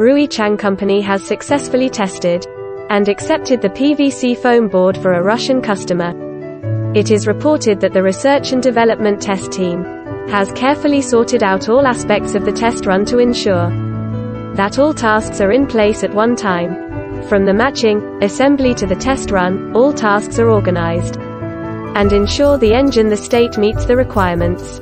Rui Chang Company has successfully tested and accepted the PVC foam board for a Russian customer. It is reported that the research and development test team has carefully sorted out all aspects of the test run to ensure that all tasks are in place at one time. From the matching, assembly to the test run, all tasks are organized and ensure the engine the state meets the requirements.